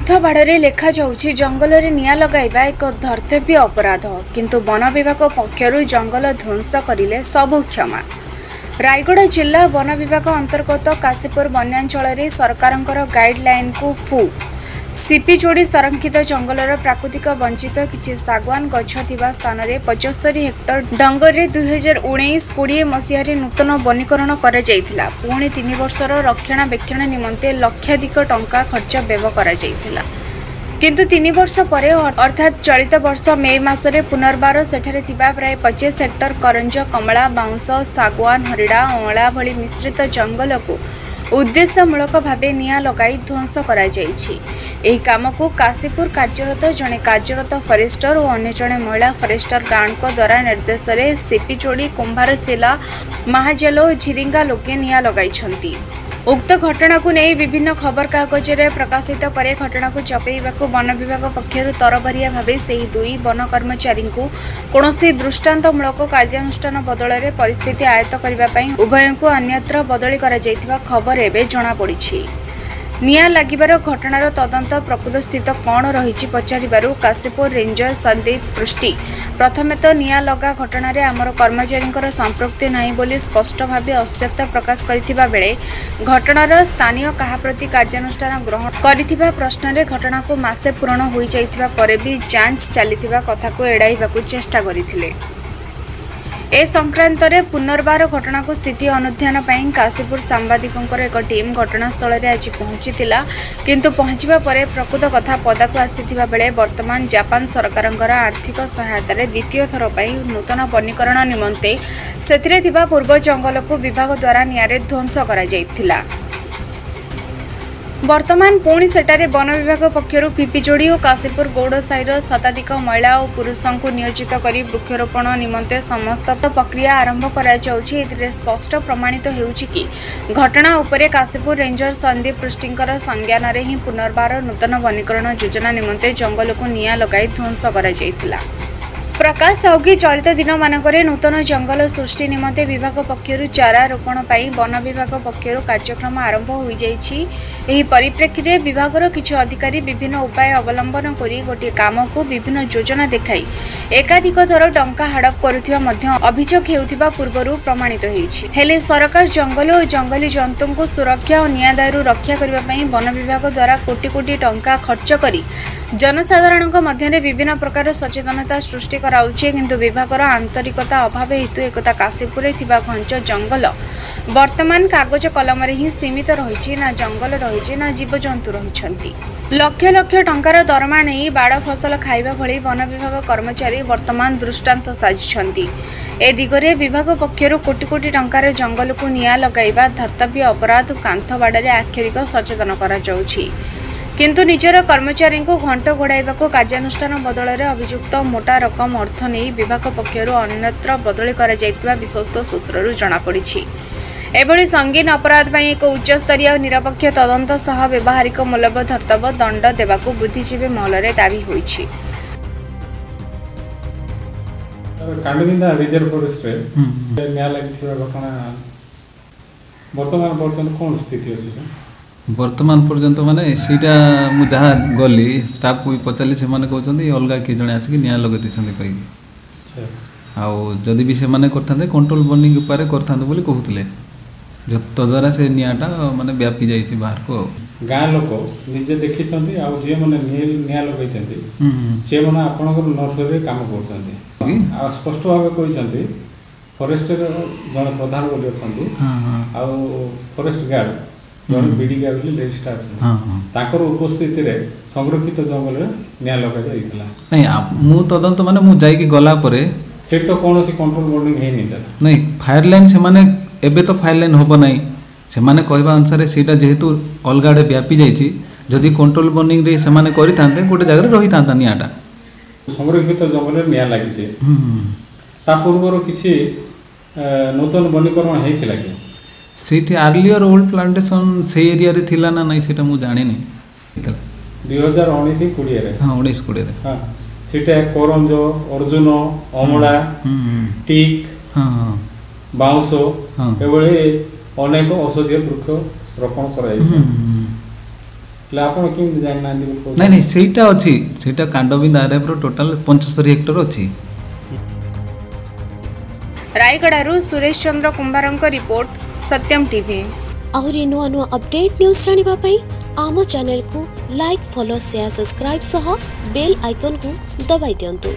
କାନ୍ଥ ବାଡ଼ରେ ଲେଖାଯାଉଛି ଜଙ୍ଗଲରେ ନିଆଁ ଲଗାଇବା ଏକ ଧର୍ତ୍ତବ୍ୟ ଅପରାଧ। କିନ୍ତୁ ବନ ବିଭାଗ ପକ୍ଷରୁ ଜଙ୍ଗଲ ଧ୍ୱଂସ କରିଲେ ସବୁ କ୍ଷମା। ରାୟଗଡ଼ା ଜିଲ୍ଲା ବନ ବିଭାଗ ଅନ୍ତର୍ଗତ କାଶୀପୁର ବନ୍ୟାଞ୍ଚଳରେ ସରକାରଙ୍କର ଗାଇଡ୍ଲାଇନ୍କୁ ଫୁ ସିପିଚୋଡ଼ି ସଂରକ୍ଷିତ ଜଙ୍ଗଲର ପ୍ରାକୃତିକ ବଞ୍ଚିତ କିଛି ଶାଗୁଆନ ଗଛ ଥିବା ସ୍ଥାନରେ ପଞ୍ଚସ୍ତରୀ ହେକ୍ଟର ଡଙ୍ଗରରେ ଦୁଇହଜାର ଉଣେଇଶ କୋଡ଼ିଏ ମସିହାରେ ନୂତନ ବନୀକରଣ କରାଯାଇଥିଲା। ପୁଣି ତିନି ବର୍ଷର ରକ୍ଷଣାବେକ୍ଷଣ ନିମନ୍ତେ ଲକ୍ଷାଧିକ ଟଙ୍କା ଖର୍ଚ୍ଚ ବ୍ୟୟ କରାଯାଇଥିଲା। କିନ୍ତୁ ତିନି ବର୍ଷ ପରେ ଅର୍ଥାତ୍ ଚଳିତ ବର୍ଷ ମେ ମାସରେ ପୁନର୍ବାର ସେଠାରେ ଥିବା ପ୍ରାୟ ପଚିଶ ହେକ୍ଟର କରଞ୍ଜ କମଳା ବାଉଁଶ ଶାଗୁଆନ ହରିଡ଼ା ଅଁଳା ଭଳି ମିଶ୍ରିତ ଜଙ୍ଗଲକୁ ଉଦ୍ଦେଶ୍ୟମୂଳକ ଭାବେ ନିଆଁ ଲଗାଇ ଧ୍ୱଂସ କରାଯାଇଛି। ଏହି କାମକୁ କାଶୀପୁର କାର୍ଯ୍ୟରତ ଜଣେ କାର୍ଯ୍ୟରତ ଫରେଷ୍ଟର ଓ ଅନ୍ୟ ଜଣେ ମହିଳା ଫରେଷ୍ଟର ଗାର୍ଡଙ୍କ ଦ୍ୱାରା ନିର୍ଦ୍ଦେଶରେ ସିପିଚୋଡ଼ି କୁମ୍ଭାରଶିଲା ମାହାଜେଲ ଓ ଝିରିଙ୍ଗା ଲୋକେ ନିଆଁ ଲଗାଇଛନ୍ତି। ଉକ୍ତ ଘଟଣାକୁ ନେଇ ବିଭିନ୍ନ ଖବରକାଗଜରେ ପ୍ରକାଶିତ ପରେ ଘଟଣାକୁ ଚପେଇବାକୁ ବନ ବିଭାଗ ପକ୍ଷରୁ ତରବରିଆ ଭାବେ ସେହି ଦୁଇ ବନ କର୍ମଚାରୀଙ୍କୁ କୌଣସି ଦୃଷ୍ଟାନ୍ତମୂଳକ କାର୍ଯ୍ୟାନୁଷ୍ଠାନ ବଦଳରେ ପରିସ୍ଥିତି ଆୟତ୍ତ କରିବା ପାଇଁ ଉଭୟଙ୍କୁ ଅନ୍ୟତ୍ର ବଦଳି କରାଯାଇଥିବା ଖବର ଏବେ ଜଣାପଡ଼ିଛି। ନିଆଁ ଲାଗିବାର ଘଟଣାର ତଦନ୍ତ ପ୍ରକୃତ ସ୍ଥିତ କ'ଣ ରହିଛି ପଚାରିବାରୁ କାଶୀପୁର ରେଞ୍ଜର ସନ୍ଦୀପ ପୃଷ୍ଟି। ପ୍ରଥମେ ତ ନିଆଁ ଲଗା ଘଟଣାରେ ଆମର କର୍ମଚାରୀଙ୍କର ସମ୍ପୃକ୍ତି ନାହିଁ ବୋଲି ସ୍ପଷ୍ଟ ଭାବେ ଅସ୍ୟକ୍ତ ପ୍ରକାଶ କରିଥିବା ବେଳେ ଘଟଣାର ସ୍ଥାନୀୟ କାହା ପ୍ରତି କାର୍ଯ୍ୟାନୁଷ୍ଠାନ ଗ୍ରହଣ କରିଥିବା ପ୍ରଶ୍ନରେ ଘଟଣାକୁ ମାସେ ପୂରଣ ହୋଇଯାଇଥିବା ପରେ ବି ଯାଞ୍ଚ ଚାଲିଥିବା କଥାକୁ ଏଡ଼ାଇବାକୁ ଚେଷ୍ଟା କରିଥିଲେ। ଏ ସଂକ୍ରାନ୍ତରେ ପୁନର୍ବାର ଘଟଣାକୁ ସ୍ଥିତି ଅନୁଧ୍ୟାନ ପାଇଁ କାଶୀପୁର ସାମ୍ବାଦିକଙ୍କର ଏକ ଟିମ୍ ଘଟଣାସ୍ଥଳରେ ଆଜି ପହଞ୍ଚିଥିଲା। କିନ୍ତୁ ପହଞ୍ଚିବା ପରେ ପ୍ରକୃତ କଥା ପଦାକୁ ଆସିଥିବା ବେଳେ ବର୍ତ୍ତମାନ ଜାପାନ ସରକାରଙ୍କର ଆର୍ଥିକ ସହାୟତାରେ ଦ୍ୱିତୀୟ ଥର ପାଇଁ ନୂତନ ବନୀକରଣ ନିମନ୍ତେ ସେଥିରେ ଥିବା ପୂର୍ବ ଜଙ୍ଗଲକୁ ବିଭାଗ ଦ୍ୱାରା ନିଆଁରେ ଧ୍ୱଂସ କରାଯାଇଥିଲା। ବର୍ତ୍ତମାନ ପୁଣି ସେଠାରେ ବନ ବିଭାଗ ପକ୍ଷରୁ ପିପିଜୋଡ଼ି ଓ କାଶୀପୁର ଗୌଡ଼ ସାହିର ଶତାଧିକ ମହିଳା ଓ ପୁରୁଷଙ୍କୁ ନିୟୋଜିତ କରି ବୃକ୍ଷରୋପଣ ନିମନ୍ତେ ସମସ୍ତ ପ୍ରକ୍ରିୟା ଆରମ୍ଭ କରାଯାଉଛି। ଏଥିରେ ସ୍ପଷ୍ଟ ପ୍ରମାଣିତ ହେଉଛି କି ଘଟଣା ଉପରେ କାଶୀପୁର ରେଞ୍ଜର ସନ୍ଦୀପ ପୃଷ୍ଟିଙ୍କର ସଂଜ୍ଞାନରେ ହିଁ ପୁନର୍ବାର ନୂତନ ବନୀକରଣ ଯୋଜନା ନିମନ୍ତେ ଜଙ୍ଗଲକୁ ନିଆଁ ଲଗାଇ ଧ୍ୱଂସ କରାଯାଇଥିଲା। ପ୍ରକାଶ ଥାଉକି ଚଳିତ ଦିନମାନଙ୍କରେ ନୂତନ ଜଙ୍ଗଲ ସୃଷ୍ଟି ନିମନ୍ତେ ବିଭାଗ ପକ୍ଷରୁ ଚାରା ରୋପଣ ପାଇଁ ବନ ବିଭାଗ ପକ୍ଷରୁ କାର୍ଯ୍ୟକ୍ରମ ଆରମ୍ଭ ହୋଇଯାଇଛି। ଏହି ପରିପ୍ରେକ୍ଷୀରେ ବିଭାଗର କିଛି ଅଧିକାରୀ ବିଭିନ୍ନ ଉପାୟ ଅବଲମ୍ବନ କରି ଗୋଟିଏ କାମକୁ ବିଭିନ୍ନ ଯୋଜନା ଦେଖାଇ ଏକାଧିକ ଥର ଟଙ୍କା ହଡପ କରୁଥିବା ମଧ୍ୟ ଅଭିଯୋଗ ହେଉଥିବା ପୂର୍ବରୁ ପ୍ରମାଣିତ ହୋଇଛି। ହେଲେ ସରକାର ଜଙ୍ଗଲ ଓ ଜଙ୍ଗଲୀ ଜନ୍ତୁଙ୍କୁ ସୁରକ୍ଷା ଓ ନିଆଁ ଦାଉରୁ ରକ୍ଷା କରିବା ପାଇଁ ବନ ବିଭାଗ ଦ୍ୱାରା କୋଟି କୋଟି ଟଙ୍କା ଖର୍ଚ୍ଚ କରି ଜନସାଧାରଣଙ୍କ ମଧ୍ୟରେ ବିଭିନ୍ନ ପ୍ରକାର ସଚେତନତା ସୃଷ୍ଟି କରାଉଛି କିନ୍ତୁ ବିଭାଗର ଆନ୍ତରିକତା ଅଭାବ ହେତୁ ଏକତା କାଶୀପୁରରେ ଥିବା ଘଞ୍ଚ ଜଙ୍ଗଲ ବର୍ତ୍ତମାନ କାଗଜ କଲମରେ ହିଁ ସୀମିତ ରହିଛି ନା ଜଙ୍ଗଲ ରହିଛି ନା ଜୀବଜନ୍ତୁ ରହିଛନ୍ତି। ଲକ୍ଷ ଲକ୍ଷ ଟଙ୍କାର ଦରମା ନେଇ ବାଡ଼ ଫସଲ ଖାଇବା ଭଳି ବନ ବିଭାଗ କର୍ମଚାରୀ ବର୍ତ୍ତମାନ ଦୃଷ୍ଟାନ୍ତ ସାଜିଛନ୍ତି। ଏ ଦିଗରେ ବିଭାଗ ପକ୍ଷରୁ କୋଟି କୋଟି ଟଙ୍କାର ଜଙ୍ଗଲକୁ ନିଆଁ ଲଗାଇବା ଧର୍ତ୍ତବ୍ୟ ଅପରାଧ କାନ୍ଥ ବାଡ଼ରେ ଆକ୍ଷରିକ ସଚେତନ କରାଯାଉଛି। କିନ୍ତୁ ନିଜର କର୍ମଚାରୀଙ୍କୁ ଘଣ୍ଟ ଘୋଡ଼ାଇବାକୁ କାର୍ଯ୍ୟାନୁଷ୍ଠାନ ବଦଳରେ ଅଭିଯୁକ୍ତ ମୋଟା ରକମ ଅର୍ଥ ନେଇ ବିଭାଗ ପକ୍ଷରୁ ଅନ୍ୟତ୍ର ବଦଳି କରାଯାଇଥିବା ବିଶ୍ୱସ୍ତ ସୂତ୍ରରୁ ଜଣାପଡ଼ିଛି। ଏଭଳି ସଙ୍ଗୀନ ଅପରାଧ ପାଇଁ ଏକ ଉଚ୍ଚସ୍ତରୀୟ ନିରପେକ୍ଷ ତଦନ୍ତ ସହ ବ୍ୟବହାରିକ ମୂଲ୍ୟବ ଧର୍ତ୍ତବ୍ୟ ଦଣ୍ଡ ଦେବାକୁ ବୁଦ୍ଧିଜୀବୀ ମହଲରେ ଦାବି ହୋଇଛି। କାଣ୍ଡବିନ୍ଧା ରିଜର୍ଭ ଫରେଷ୍ଟରେ ନିଆଁ ଲାଗିଥିବା ଘଟଣା ବର୍ତ୍ତମାନ ପର୍ଯ୍ୟନ୍ତ କ'ଣ ସ୍ଥିତି ଅଛି ସାର୍? ବର୍ତ୍ତମାନ ପର୍ଯ୍ୟନ୍ତ ମାନେ ସେଇଟା ମୁଁ ଯାହା ଗଲି ଷ୍ଟାଫ୍କୁ ବି ପଚାରିଲି ସେମାନେ କହୁଛନ୍ତି ଅଲଗା କିଏ ଜଣେ ଆସିକି ନିଆଁ ଲଗାଇ ଦେଇଛନ୍ତି କହିକି ଆଉ ଯଦି ବି ସେମାନେ କରିଥାନ୍ତେ କଣ୍ଟ୍ରୋଲ ବର୍ଣ୍ଣିଂ ଉପାୟରେ କରିଥାନ୍ତେ ବୋଲି କହୁଥିଲେ ତଦ୍ୱାରା ସେ ନିଆଁଟା ମାନେ ବ୍ୟାପି ଯାଇଛି ବାହାରକୁ ଆଉ ଗାଁ ଲୋକ ନିଜେ ଦେଖିଛନ୍ତି ଆଉ ଯିଏମାନେ ନିଆଁ ଲଗାଇଛନ୍ତି ହୁଁ, ହୁଁ। ସେମାନେ ଆପଣଙ୍କର ନର୍ସରୀରେ କାମ କରୁଛନ୍ତି କି? ଆଉ ସ୍ପଷ୍ଟ ଭାବେ କହିଛନ୍ତି ଫରେଷ୍ଟର ଜଣେ ପ୍ରଧାନ ବୋଲି ଅଛନ୍ତି ହଁ ହଁ ଆଉ ଫରେଷ୍ଟ ଗାର୍ଡ ଜଣେ ବିଡି ଗାର୍ଡ ବୋଲି ରେଜିଷ୍ଟ୍ରା ଅଛନ୍ତି ହଁ ହଁ। ତାଙ୍କର ଉପସ୍ଥିତିରେ ସଂରକ୍ଷିତ ଜଙ୍ଗଲରେ ନିଆଁ ଲଗାଯାଇଥିଲା। ନାଇଁ ଆ- ମୁଁ ତଦନ୍ତ ମାନେ ମୁଁ ଯାଇକି ଗଲା ପରେ ସେଠି ତ କୌଣସି କଣ୍ଟ୍ରୋଲ ବୋର୍ଡିଂ ହେଇନି ସାର୍। ନାଇଁ ଫାୟାର ଲାଇନ୍ ସେମାନେ ଏବେ ତ ଫାୟାର ଲାଇନ୍ ହେବ ନାହିଁ। ସେମାନେ କହିବା ଅନୁସାରେ ସେଇଟା ଯେହେତୁ ଅଲଗା ଆଡ଼େ ବ୍ୟାପି ଯାଇଛି ଯଦି କଣ୍ଟ୍ରୋଲ ବର୍ଣ୍ଣିଂରେ ସେମାନେ କରିଥାନ୍ତେ ଗୋଟେ ଜାଗାରେ ରହିଥାନ୍ତା ନିଆଁଟା। ସଂରକ୍ଷିତ ଜଙ୍ଗଲରେ ନିଆଁ ଲାଗିଛି। ହୁଁ, ହୁଁ। ତା ପୂର୍ବରୁ କିଛି ଅ, ନୂତନ ବନୀକରଣ ହେଇଥିଲା କି? ସେଇଠି ଆର୍ଲିଅର ଓଲ୍ଡ ପ୍ଲାଣ୍ଟେସନ୍ ସେଇ ଏରିଆରେ ଥିଲା ନା ନାହିଁ ସେଇଟା ମୁଁ ଜାଣିନି ଦୁଇ ହଜାର ଉଣେଇଶ କୋଡ଼ିଏରେ ହଁ ଉଣେଇଶ କୋଡ଼ିଏରେ ହଁ ସେଟା କରଞ୍ଜ ଅର୍ଜୁନ ଅମଳା ହୁଁ, ହୁଁ। ଟିକ୍ ହଁ ହଁ ବାଉଁଶ ହଁ। ଏଭଳି ଅନେକ ଔଷଧୀୟ ବୃକ୍ଷ ରୋପଣ ହୁଁ, କରାଯାଇଛି ହୁଁ, ହୁଁ। ହେଲେ ଆପଣ କେମିତି ଜାଣିନାହାନ୍ତି ବୋଲି କହୁଛନ୍ତି? ନାଇଁ ନାଇଁ ସେଇଟା ଅଛି ସେଇଟା କାଣ୍ଡବିନ୍ଦ ଆର୍ଏଫ୍ର ଟୋଟାଲ୍ ପଞ୍ଚସ୍ତରୀ ହେକ୍ଟର ଅଛି ରାୟଗଡ଼ାରୁ ସୁରେଶ ଚନ୍ଦ୍ର କୁମ୍ଭାରଙ୍କ ରିପୋର୍ଟ ସତ୍ୟମ ଟିଭି ଆହୁରି ନୂଆ ନୂଆ ଅପଡେଟ୍ ନ୍ୟୁଜ୍ ଜାଣିବା ପାଇଁ ଆମ ଚ୍ୟାନେଲକୁ ଲାଇକ୍ ଫଲୋ ସେୟାର ସବସ୍କ୍ରାଇବ୍ ସହ ବେଲ୍ ଆଇକନ୍କୁ ଦବାଇ ଦିଅନ୍ତୁ